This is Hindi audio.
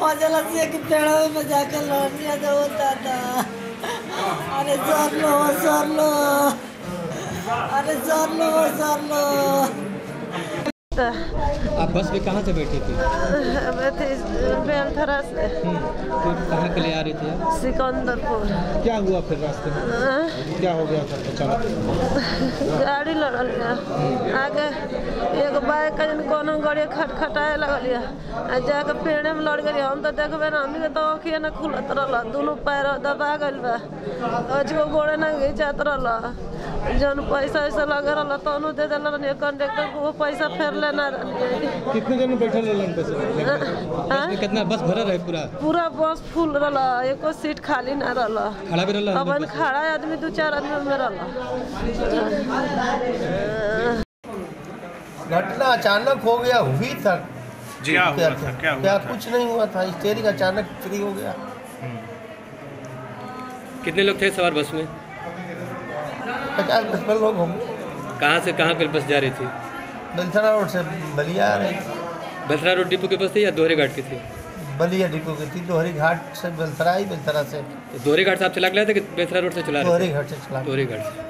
मज़ा से कि पेड़ों में जाकर लौटिया था होता था अरे सर लो सर लो। अरे सर लो सर लो। आप बस में कहाँ से बैठी थी? मैं थी बेलथरा से हम्म, तो कहाँ के लिए आ रही थी आप? सिकंदरपुर। क्या हुआ फिर रास्ते में? क्या हो गया था? अचानक गाड़ी लड़ल है आगे एगो बाइक का जन कोनो गाड़ी खटखटाए लगल आ जाके पेड़े में लड़ गई हम तो देखबे ना हमनी के तो आँखिए ना खुलत रहल। दोनों पैर दबा गइल बा। अजको गोड़े ना घिंचात रहल। जौन पैसा वैसा लगे रहल तौनो दे दिल कंडक्टर को वो पैसा फेर लेना। कितने जन बैठे बस में बस कितना बस भरा रहे पूरा? पूरा बस फुल रहल एको सीट खाली ना रहल। खड़ा भी रहला? अपन खड़ा आदमी दू चार आदमी में रहल। घटना अचानक हो गया हुई तक क्या हुआ था क्या हुआ क्या था? कुछ नहीं हुआ था? स्टेरिंग अचानक फ्री हो गया। कितने लोग थे सवार बस में? पचास पचपन लोग होंगे कहाँ से कहाँ पर बस जा रही थी? बलथरा रोड से बलिया आ रही बलथरा रोड डिपो के बस थी या दोहरे घाट की थी? बलिया डिपो की थी दोहरी घाट से बलथरा ही बलथरा से। दोहरे घाट से आप चला के लाए थे कि बेसरा रोड से चला दोहरे घाट से चला थे दोहरे घाट से।